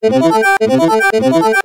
Yeah!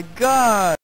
My god!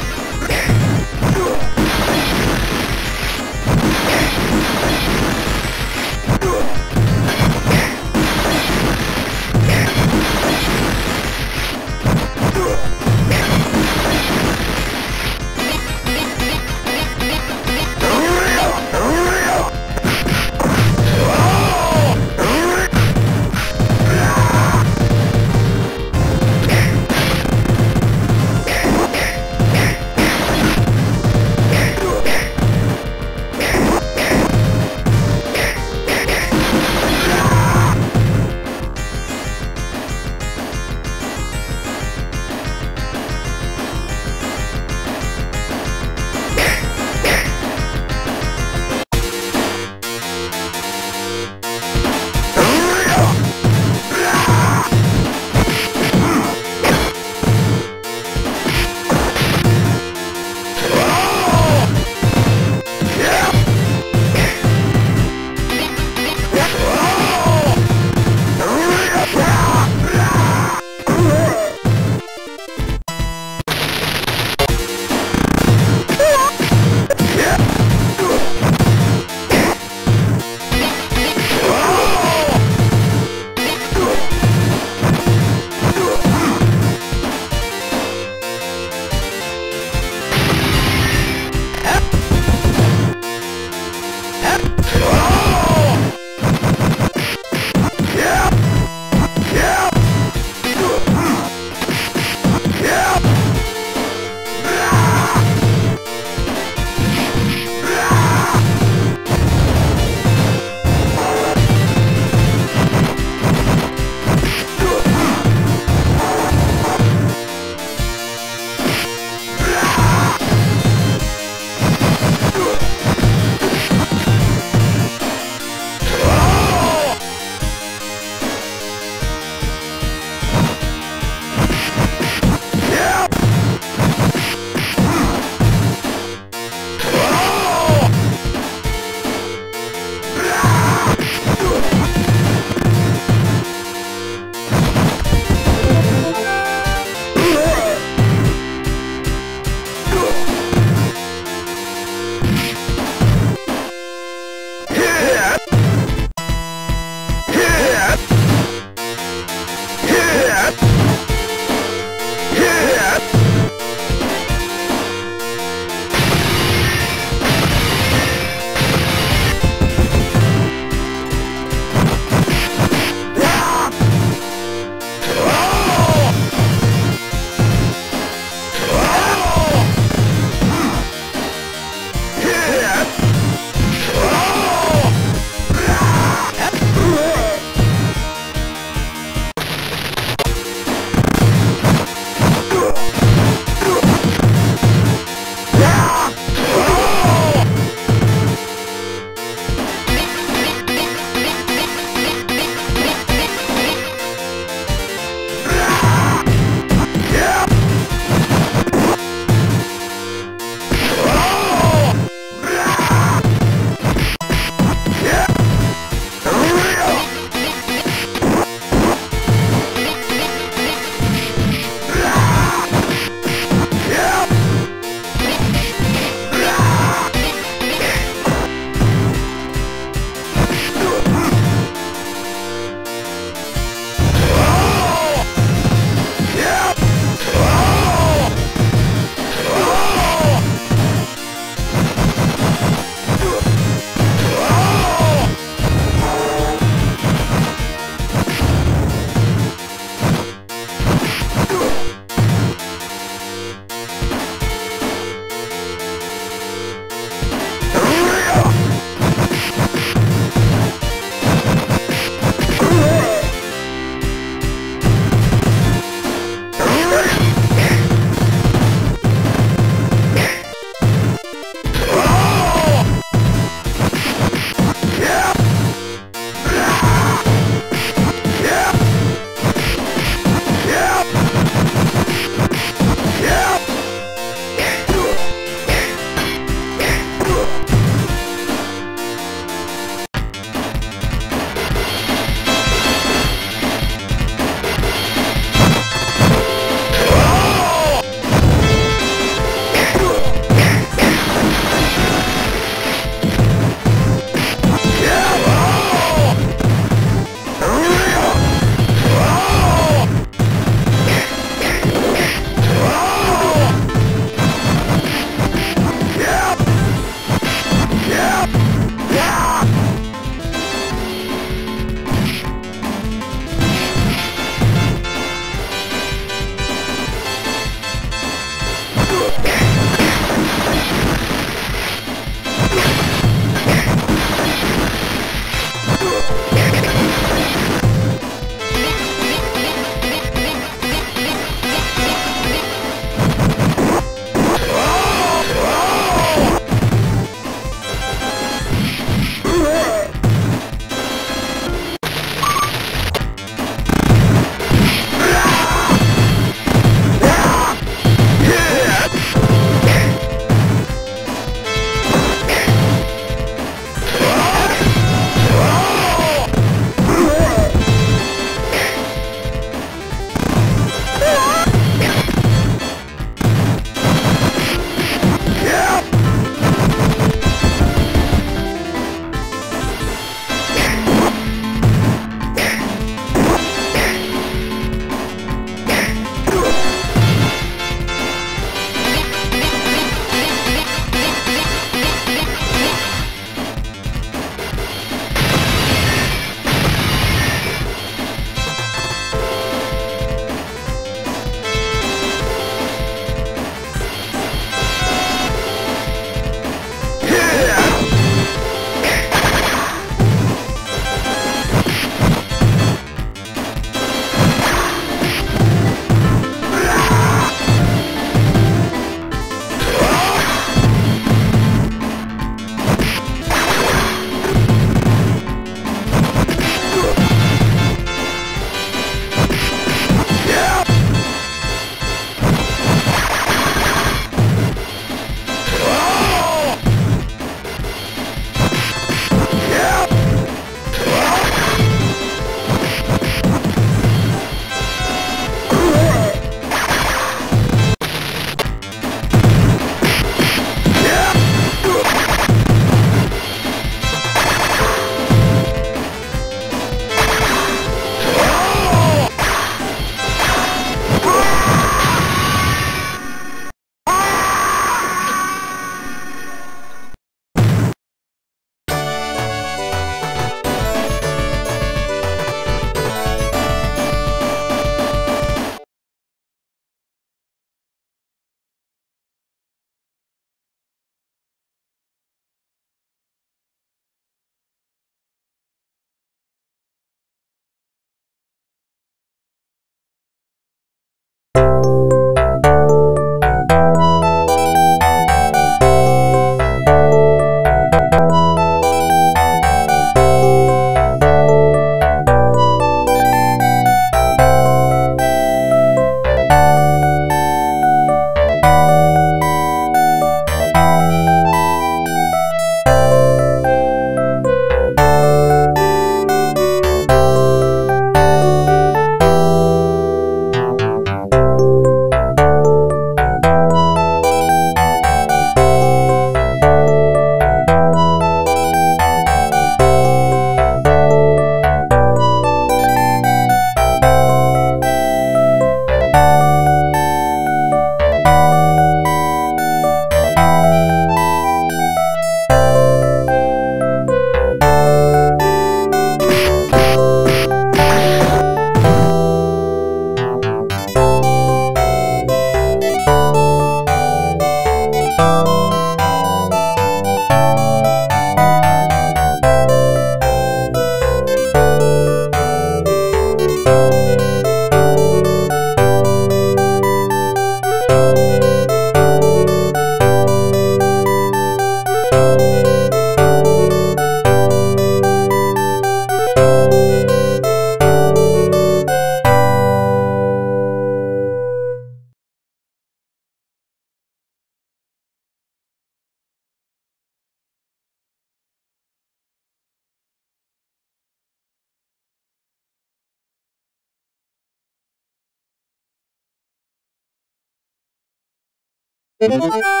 Thank you.